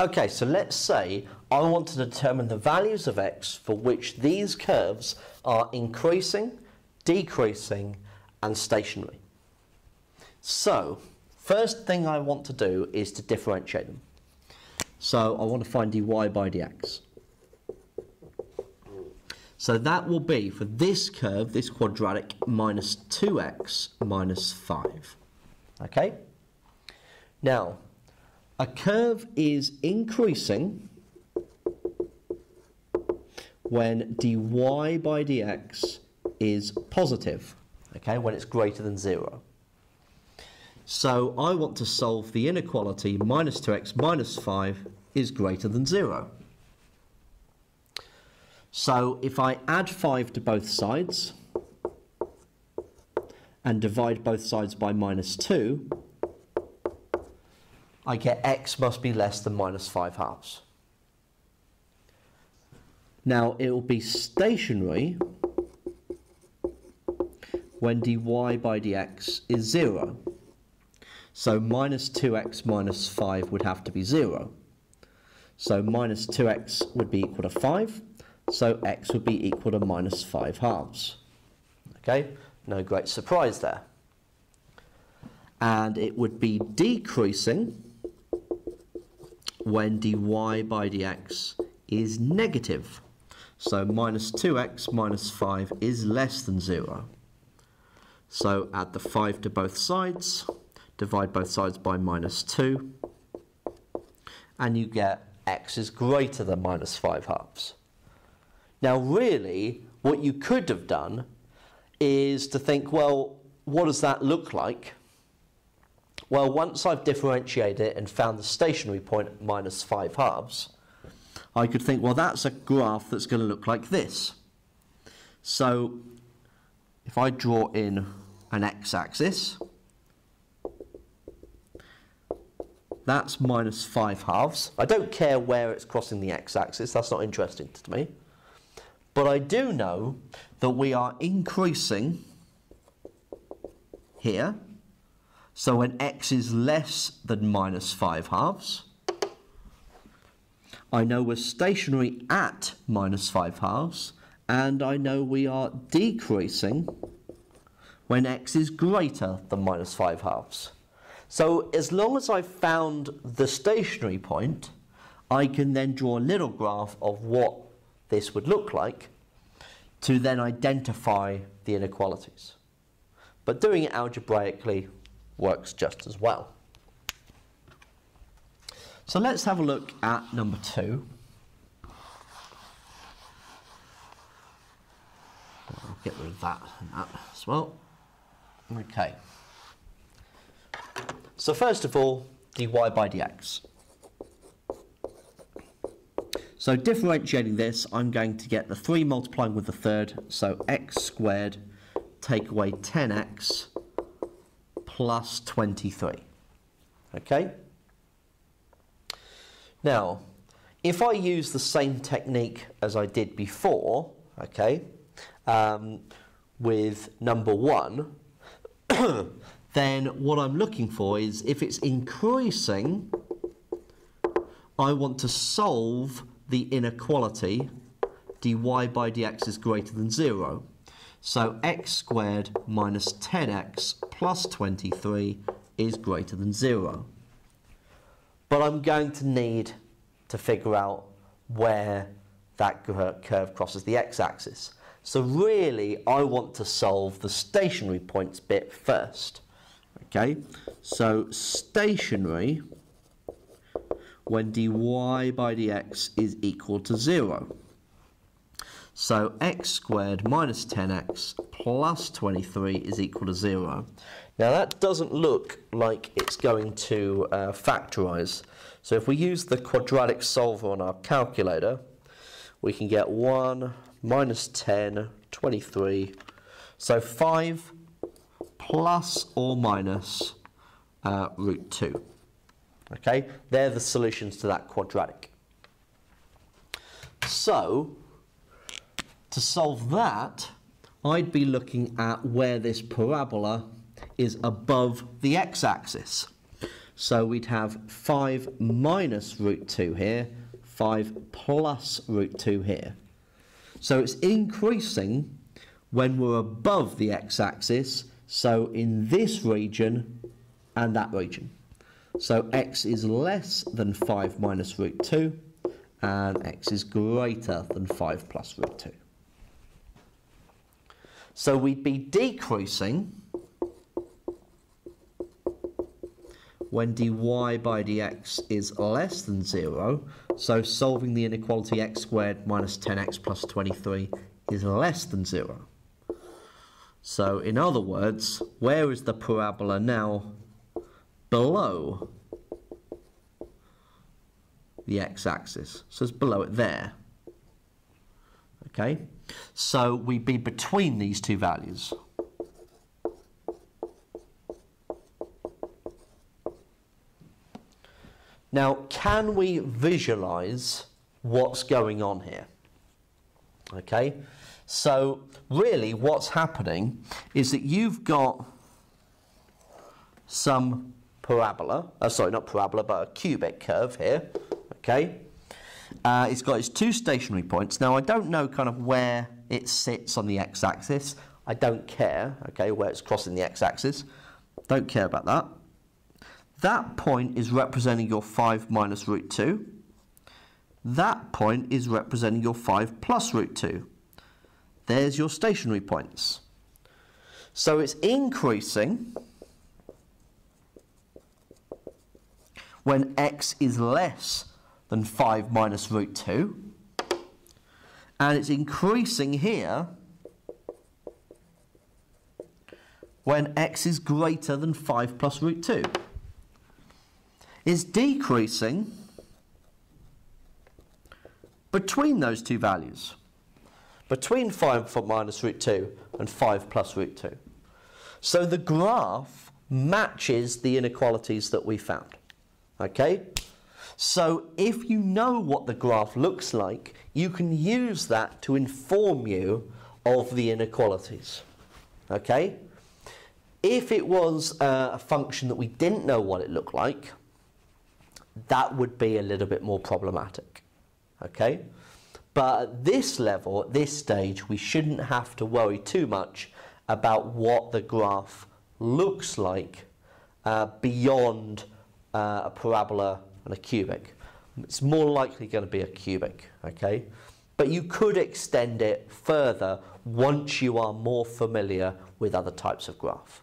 Okay, so let's say I want to determine the values of x for which these curves are increasing, decreasing, and stationary. So, first thing I want to do is to differentiate them. So I want to find dy by dx. So that will be, for this curve, this quadratic, minus 2x minus 5. Okay? Now, a curve is increasing when dy by dx is positive, okay, when it's greater than 0. So I want to solve the inequality minus 2x minus 5 is greater than 0. So if I add 5 to both sides and divide both sides by minus 2, I get x must be less than minus 5 halves. Now it will be stationary when dy by dx is 0. So minus 2x minus 5 would have to be 0. So minus 2x would be equal to 5. So x would be equal to minus 5 halves. Okay, no great surprise there. And it would be decreasing when dy by dx is negative. So minus 2x minus 5 is less than 0. So add the 5 to both sides divide both sides by minus 2, and you get x is greater than minus 5 halves. Now really, what you could have done is to think, well, what does that look like? Well, once I've differentiated it and found the stationary minus 5 halves, I could think, well, that's a graph that's going to look like this. So if I draw in an x-axis, That's minus 5 halves. I don't care where it's crossing the x-axis, that's not interesting to me. But I do know that we are increasing here. So when x is less than minus 5 halves, I know we're stationary at minus 5 halves, and I know we are decreasing when x is greater than minus 5 halves. So as long as I've found the stationary point, I can then draw a little graph of what this would look like to then identify the inequalities. But doing it algebraically works just as well. So let's have a look at number two. I'll get rid of that and that as well. Okay. So first of all, dy by dx. So differentiating this, I'm going to get the 3 multiplying with the third, so x squared take away 10x plus 23. Okay? Now, if I use the same technique as I did before, okay, um, with number 1, then what I'm looking for is if it's increasing, I want to solve the inequality dy by dx is greater than 0. So x squared minus 10x plus 23 is greater than 0. But I'm going to need to figure out where that curve crosses the x-axis. So really, I want to solve the stationary points bit first. Okay, so stationary when dy by dx is equal to 0. So x squared minus 10x plus 23 is equal to 0. Now that doesn't look like it's going to uh, factorise. So if we use the quadratic solver on our calculator, we can get 1 minus 10, 23. So 5 plus or minus uh, root 2. Okay, they're the solutions to that quadratic. So, to solve that, I'd be looking at where this parabola is above the x-axis. So we'd have 5 minus root 2 here, 5 plus root 2 here. So it's increasing when we're above the x-axis, so in this region and that region. So x is less than 5 minus root 2, and x is greater than 5 plus root 2. So we'd be decreasing when dy by dx is less than 0, so solving the inequality x squared minus 10x plus 23 is less than 0. So in other words, where is the parabola now? Below the x-axis. So it's below it there. Okay, so we'd be between these two values. Now, can we visualize what's going on here? Okay, so really what's happening is that you've got some parabola, uh, sorry, not parabola, but a cubic curve here, okay? Uh, it's got its two stationary points. Now, I don't know kind of where it sits on the x-axis. I don't care, okay, where it's crossing the x-axis. Don't care about that. That point is representing your 5 minus root 2. That point is representing your 5 plus root 2. There's your stationary points. So it's increasing when x is less than 5 minus root 2. And it's increasing here when x is greater than 5 plus root 2 is decreasing between those two values, between 5 minus root 2 and 5 plus root 2. So the graph matches the inequalities that we found. Okay? So if you know what the graph looks like, you can use that to inform you of the inequalities. Okay? If it was a function that we didn't know what it looked like, that would be a little bit more problematic. Okay? But at this level, at this stage, we shouldn't have to worry too much about what the graph looks like uh, beyond uh, a parabola and a cubic. It's more likely going to be a cubic, okay? But you could extend it further once you are more familiar with other types of graph.